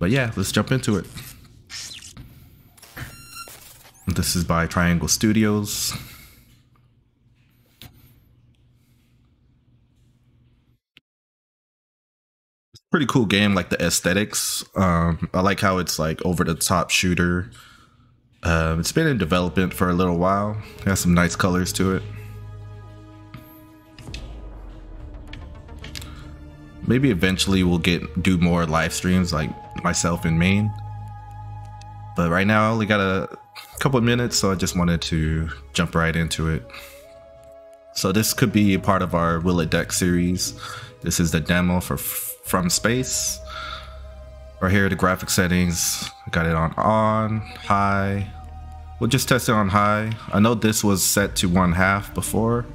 But yeah, let's jump into it. This is by Triangle Studios. It's a pretty cool game, like the aesthetics. Um, I like how it's like over the top shooter. Um, it's been in development for a little while. It has some nice colors to it. Maybe eventually we'll get do more live streams like myself in Mayne. But right now I only got a couple of minutes, so I just wanted to jump right into it. So this could be part of our Will It Deck series. This is the demo for From Space. Right here, the graphic settings. Got it on on, high. We'll just test it on high. I know this was set to one half before.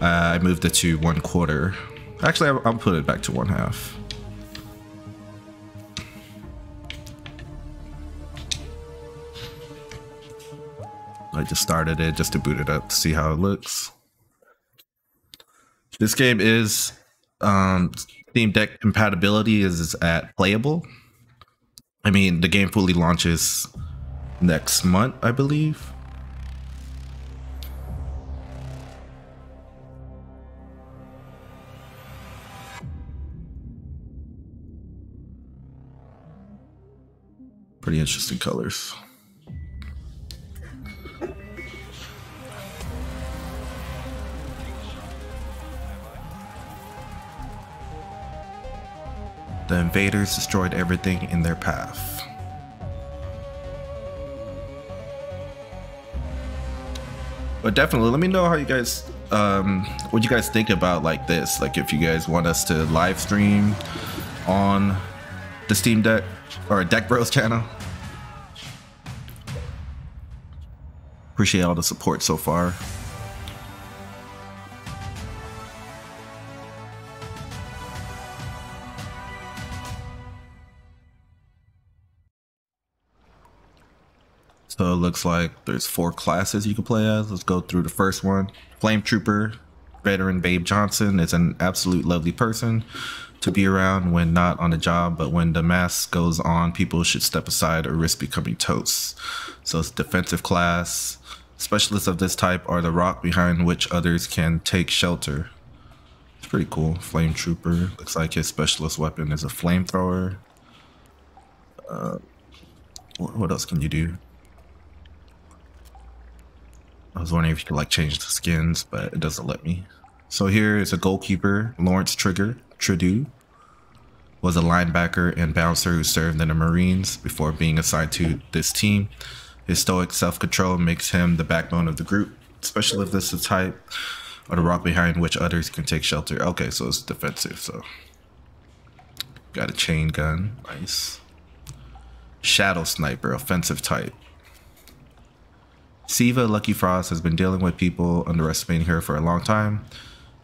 Uh, I moved it to one quarter Actually, I'll, I'll put it back to one half. I just started it just to boot it up to see how it looks. This game is um, Steam Deck compatibility is at playable. I mean, the game fully launches next month, I believe. Pretty interesting colors. The invaders destroyed everything in their path. But definitely, let me know how you guys, um, what you guys think about like this. Like if you guys want us to live stream on the Steam Deck or Deck Bros channel. Appreciate all the support so far. So it looks like there's four classes you can play as. Let's go through the first one. Flame Trooper, veteran Babe Johnson is an absolute lovely person to be around when not on the job, but when the mask goes on, people should step aside or risk becoming toast. So it's defensive class. Specialists of this type are the rock behind which others can take shelter. It's pretty cool. Flame Trooper. Looks like his specialist weapon is a flamethrower. Uh, what else can you do? I was wondering if you could like change the skins, but it doesn't let me. So here is a goalkeeper, Lawrence Trigger. Trudeau was a linebacker and bouncer who served in the Marines before being assigned to this team. His stoic self-control makes him the backbone of the group, especially if this is type or the rock behind which others can take shelter. Okay, so it's defensive, so. Got a chain gun, nice. Shadow Sniper, offensive type. Siva Lucky Frost has been dealing with people underestimating her for a long time,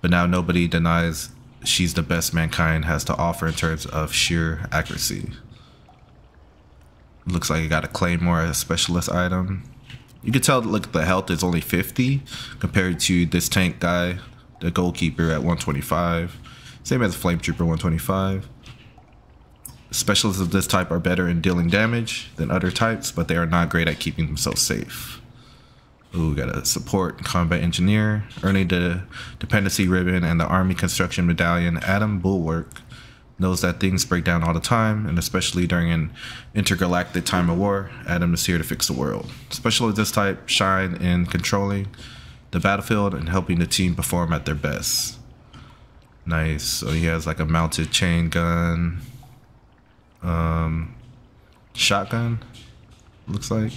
but now nobody denies she's the best mankind has to offer in terms of sheer accuracy. Looks like it got a claymore as a specialist item. You can tell look the health is only 50 compared to this tank guy, the goalkeeper at 125. Same as flame trooper 125. Specialists of this type are better in dealing damage than other types, but they are not great at keeping themselves safe. Ooh, got a support combat engineer, earning the dependency ribbon and the army construction medallion. Adam Bulwark knows that things break down all the time, and especially during an intergalactic time of war, Adam is here to fix the world. Special of this type shine in controlling the battlefield and helping the team perform at their best. Nice. So he has like a mounted chain gun, um, shotgun. Looks like.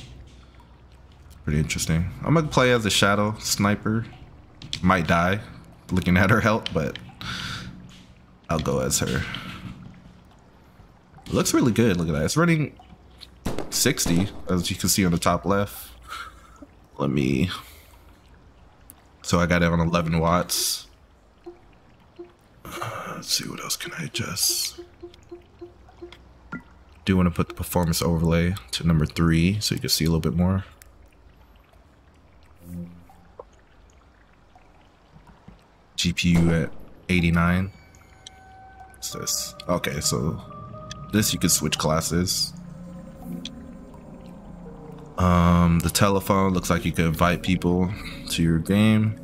Pretty interesting. I'm gonna play as a shadow sniper. Might die looking at her health, but I'll go as her. Looks really good. Look at that. It's running 60, as you can see on the top left. Let me... So I got it on 11 watts. Let's see, what else can I adjust? Do want to put the performance overlay to number 3 so you can see a little bit more. GPU at 89. What's this? Okay, so This you could switch classes. Um, the telephone looks like you can invite people to your game.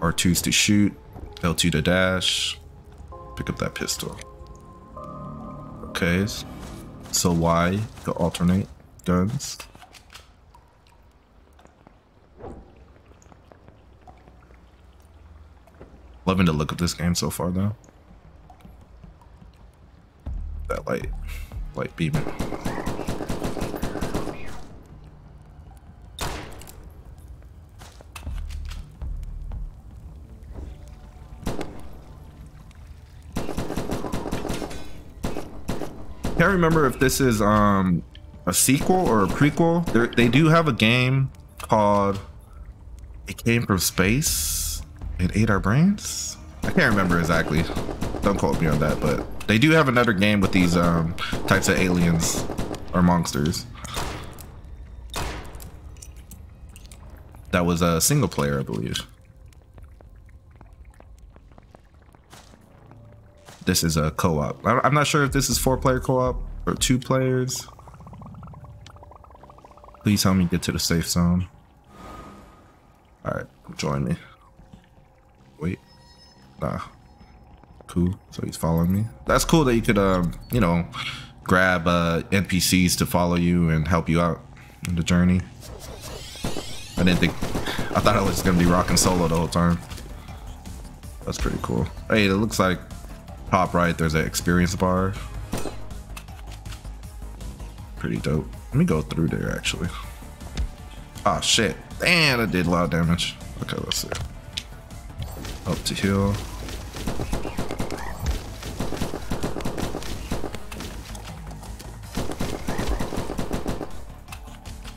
R2's to shoot, L2 to dash. Pick up that pistol. Okay, so Y to alternate guns. Loving the look of this game so far though. That light, light beaming. Can't remember if this is um a sequel or a prequel. They're, they do have a game called It Came from Space. It ate our brains. I can't remember exactly. Don't quote me on that, but they do have another game with these um, types of aliens or monsters. That was a single player, I believe. This is a co-op. I'm not sure if this is four-player co-op or two players. Please help me get to the safe zone. All right, join me. Wait, nah. Cool. So he's following me. That's cool that you could, um, you know, grab uh, NPCs to follow you and help you out in the journey. I didn't think. I thought I was gonna be rocking solo the whole time. That's pretty cool. Hey, it looks like top right. There's an experience bar. Pretty dope. Let me go through there actually. Oh shit. Damn, I did a lot of damage. Okay, let's see. Up to here.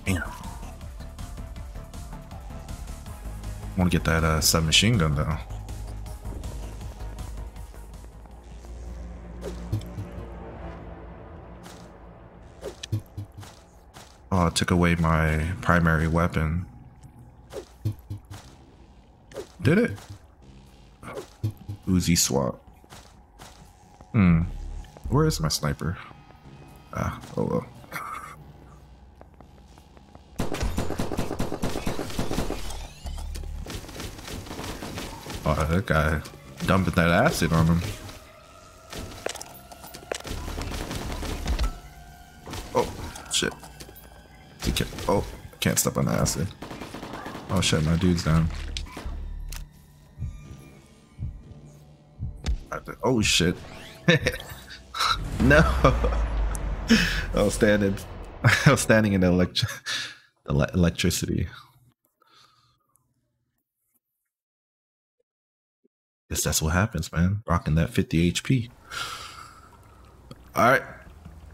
Damn. Want to get that uh, submachine gun though. Oh, it took away my primary weapon. Did it? Uzi swap. Hmm. Where is my sniper? Ah, oh well. Oh, that guy dumping that acid on him. Oh, shit. He can't, oh, can't step on the acid. Oh shit, my dude's down. Oh shit. no. I was standing I was standing in the elect electricity. Guess that's what happens, man. Rocking that 50 HP. Alright.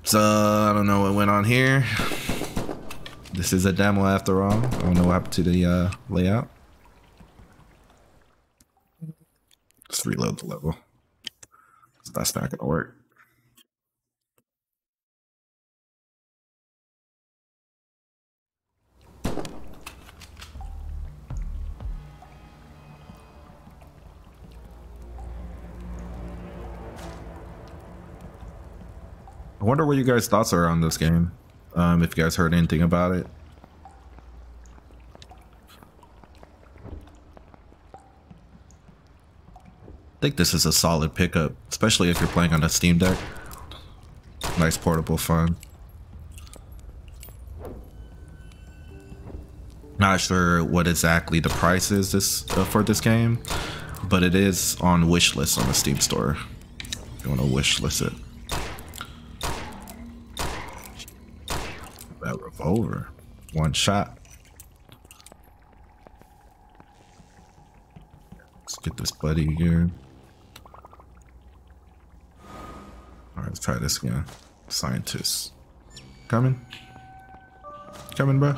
So I don't know what went on here. This is a demo after all. I don't know what happened to the uh, layout. Let's reload the level. That's not gonna work. I wonder what you guys' thoughts are on this game. Um, if you guys heard anything about it. I think this is a solid pickup, especially if you're playing on a Steam Deck. Nice portable fun. Not sure what exactly the price is this uh, for this game, but it is on wishlist on the Steam store. If you want to wishlist it. That revolver, one shot. Let's get this buddy here. Let's try this again. Scientists. Coming? Coming, bro?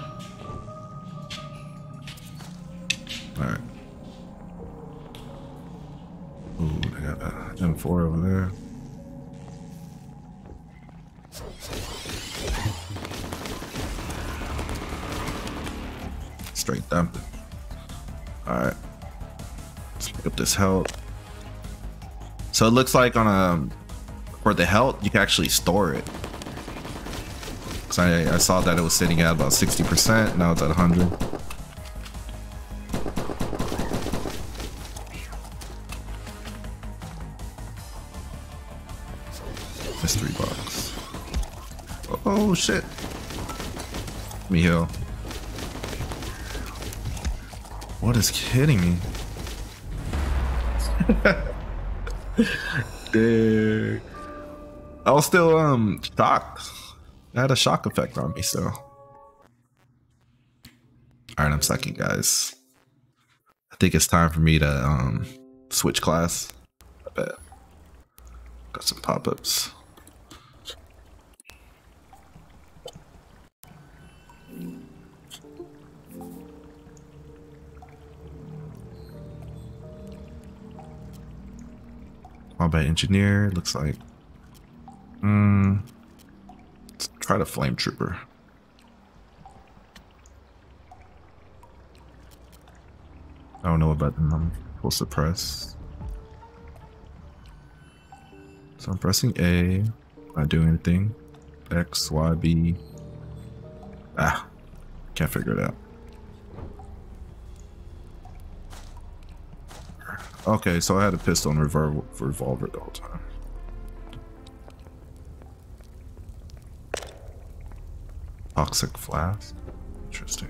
Alright. Ooh, they got uh, M4 over there. Straight dump. Alright. Let's pick up this health. So it looks like on a for the health, you can actually store it. Cause I, I saw that it was sitting at about 60%, now it's at 100. That's three bucks. Oh shit. Let me heal. What is kidding me? Dude. I was still um shocked. It had a shock effect on me so. Alright, I'm second guys. I think it's time for me to um switch class. I bet. Got some pop-ups. Combat engineer looks like. Hmm. Let's try the flame trooper. I don't know what button I'm supposed to press. So I'm pressing A, not doing anything. X, Y, B. Ah, can't figure it out. Okay, so I had a pistol and revol revolver the whole time. Toxic flask. Interesting.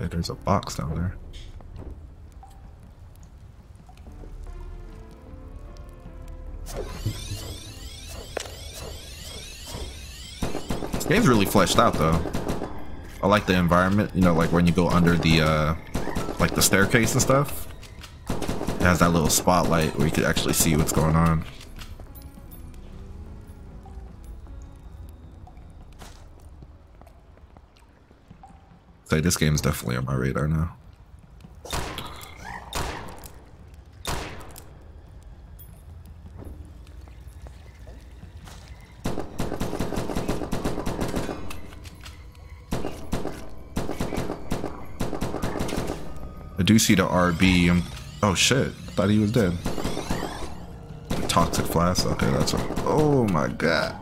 Hey, there's a box down there. This game's really fleshed out though. I like the environment, you know, like when you go under the, uh, like the staircase and stuff. It has that little spotlight where you can actually see what's going on. Say this game's definitely on my radar now. I do see the RB. I'm um, Oh shit, thought he was dead. The toxic flask, okay, that's a, oh my god.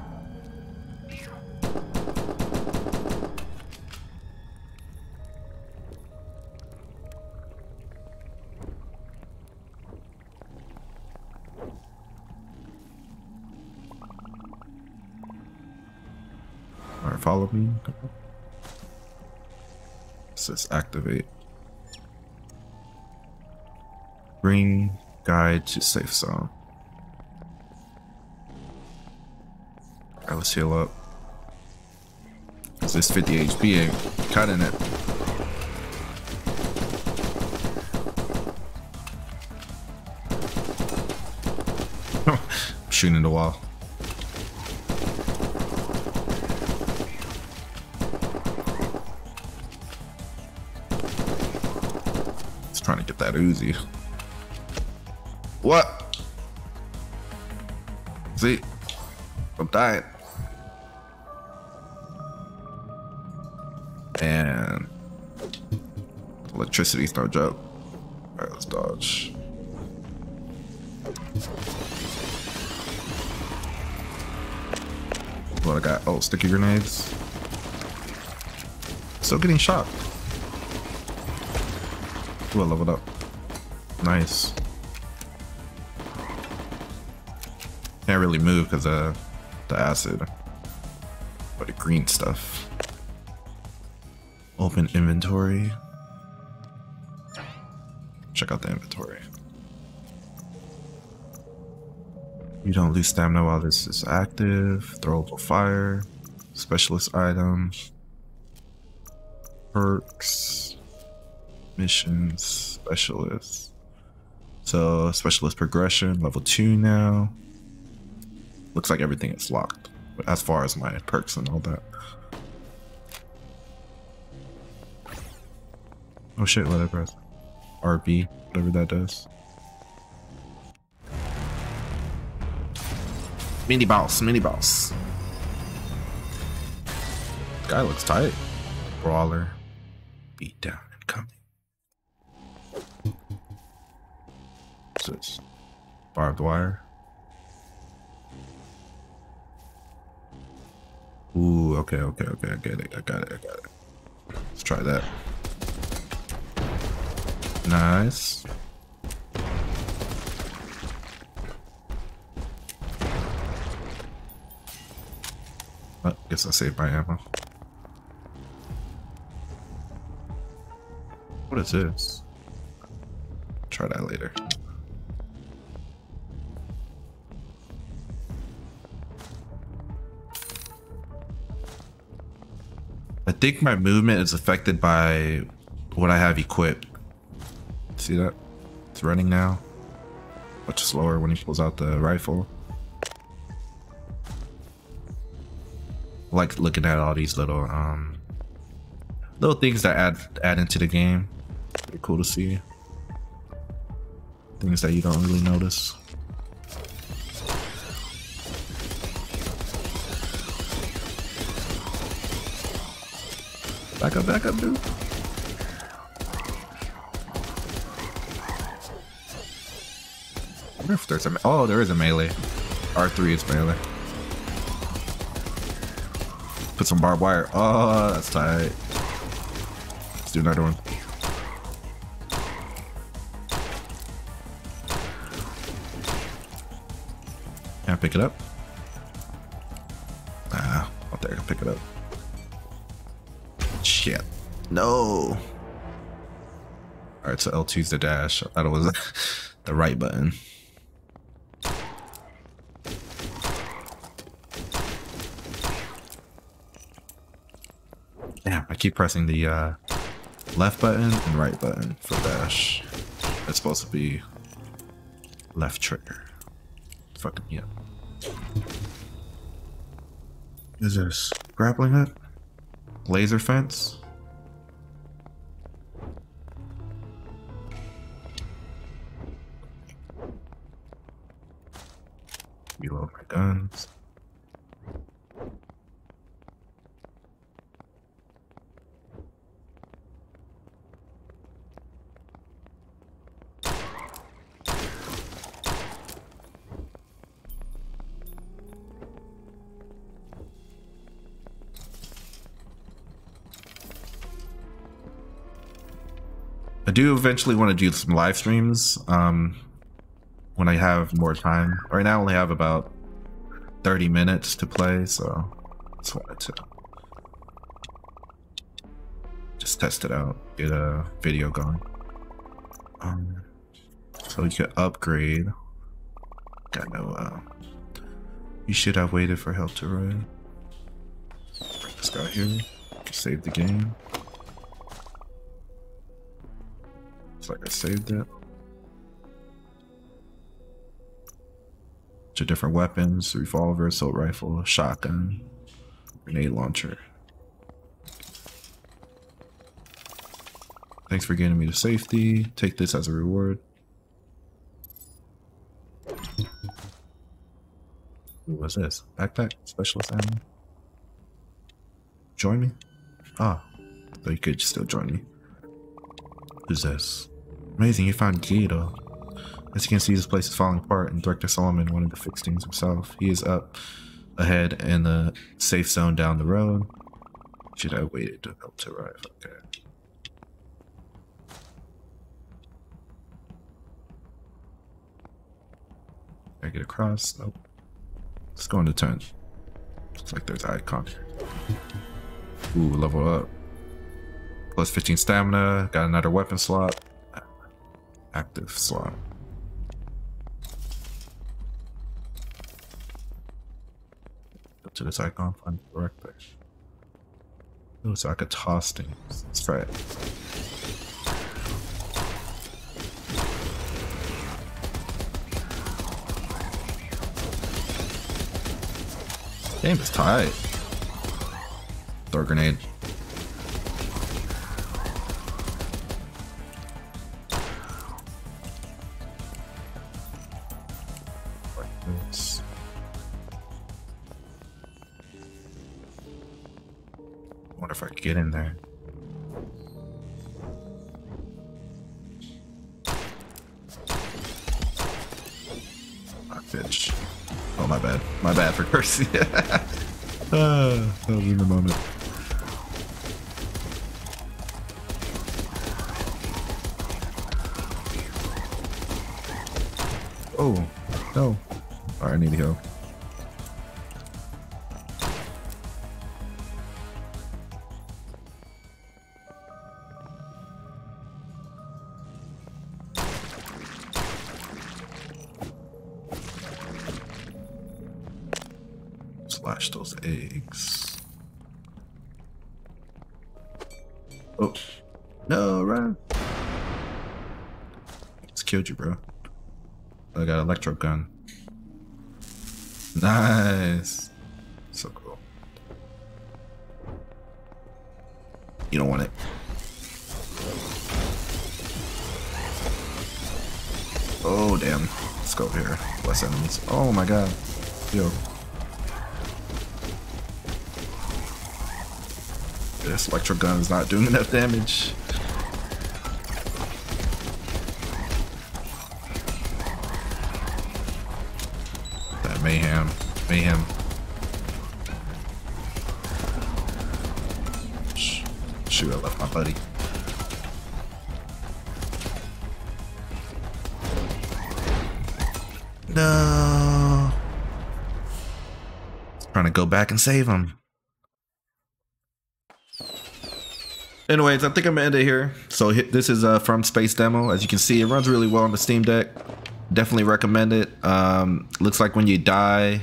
It says activate. Bring guide to safe zone. Alright, let's heal up. This 50 HP ain't cutting it. Shooting in the wall. That Uzi. What? See? I'm dying. And electricity's no joke. Alright, let's dodge. What I got? Oh, sticky grenades. Still getting shot. I leveled up. Nice. Can't really move because of the acid. But the green stuff. Open inventory. Check out the inventory. You don't lose stamina while this is active. Throwable fire. Specialist items. Perks. Missions. specialist. So, specialist progression, level 2 now. Looks like everything is locked as far as my perks and all that. Oh shit, what I press? RB, whatever that does. Mini boss, mini boss. Guy looks tight. Brawler. Beat down it's barbed wire. Ooh, okay, okay, okay. I get it. I got it. I got it. Let's try that. Nice. I guess I saved my ammo. What is this? Try that later. Think my movement is affected by what I have equipped. See that? It's running now. Much slower when he pulls out the rifle. Like looking at all these little um little things that add add into the game. Pretty cool to see. Things that you don't really notice. Back up, back up, dude. If there's a oh there is a melee. R3 is melee. Put some barbed wire. Oh, that's tight. Let's do another one. Can I pick it up? No. Alright, so L2's the dash. I thought it was the right button. Damn, I keep pressing the uh, left button and right button for dash. It's supposed to be left trigger. Fucking yeah. Is this grappling hook? Laser fence? Reload my guns. I do eventually want to do some live streams um, when I have more time. Right now, I only have about 30 minutes to play, so just wanted to just test it out, get a video going. Um, so you can upgrade. Got no. Uh, you should have waited for help to run. This guy here. Save the game. Looks like I saved it. Bunch of different weapons, revolver, assault rifle, shotgun, grenade launcher. Thanks for getting me to safety. Take this as a reward. What's this? Backpack? Specialist ammo? Join me? Ah, so you could still join me. Who's this? Amazing, you found Guido. As you can see, this place is falling apart, and Director Solomon wanted to fix things himself. He is up ahead in the safe zone down the road. Should I waited to help to arrive? Okay. I get across? Nope. Let's go into turn. Looks like there's icon. Ooh, level up. Plus 15 stamina. Got another weapon slot. Active slot. To this icon, find the correct place. Ooh, so I could toss things. That's right. Game is tight. Throw grenade. In there. Ah, bitch. Oh, my bad. My bad for cursing. uh, that was in the moment. Oh, no. Alright, I need to heal. Gun. Nice. So cool. You don't want it. Oh, damn. Let's go here. Less enemies. Oh my god. Yo. This electro gun is not doing enough damage. Mayhem. Shoot, I left my buddy. No. Trying to go back and save him. Anyways, I think I'm gonna end it here. So this is a From Space demo. As you can see, it runs really well on the Steam Deck. Definitely recommend it. Um, looks like when you die,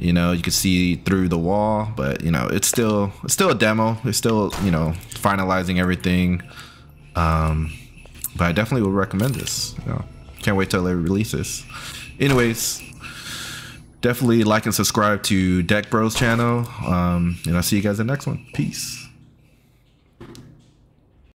you know, you can see through the wall, but you know, it's still it's still a demo. It's still you know finalizing everything. Um, but I definitely would recommend this. You know, can't wait till it releases. Anyways, definitely like and subscribe to Deck Bros channel. Um, and I'll see you guys in the next one. Peace.